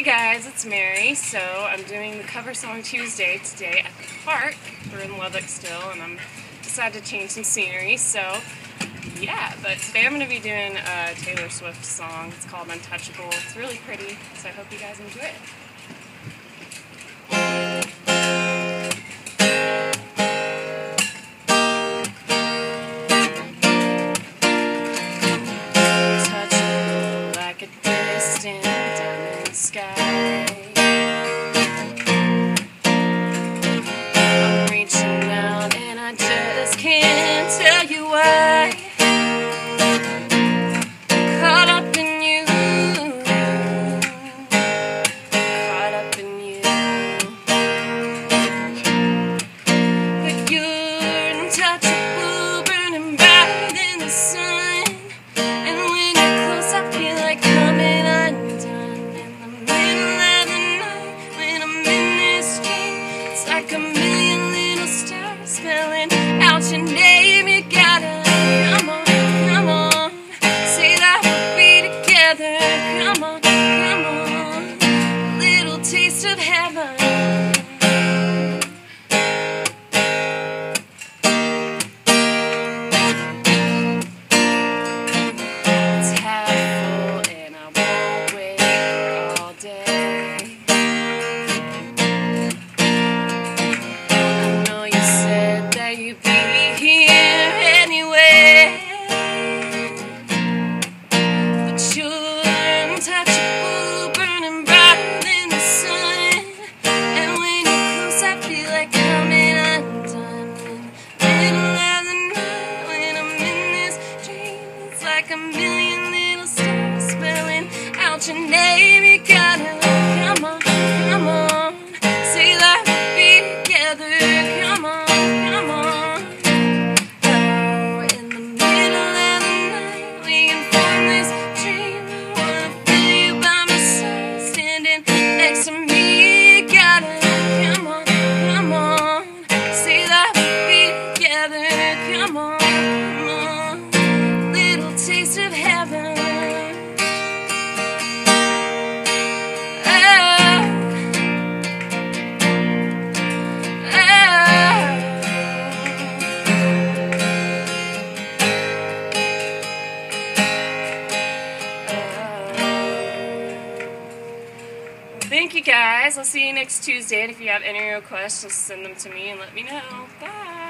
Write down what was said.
Hey guys, it's Mary. So I'm doing the Cover Song Tuesday today at the park. We're in Lubbock still, and I'm decided to change some scenery. So yeah, but today I'm going to be doing a Taylor Swift song. It's called Untouchable. It's really pretty, so I hope you guys enjoy it. Of heaven. Like a million little stars spelling out your name. You gotta come on, come on, that we'll be together. Come on, come on. Oh, in the middle of the night, we can form this dream. I wanna feel you by my side, standing next to me. You gotta come on, come on, that we'll be together. Come on, Thank you guys. I'll see you next Tuesday. And if you have any requests, just send them to me and let me know. Bye.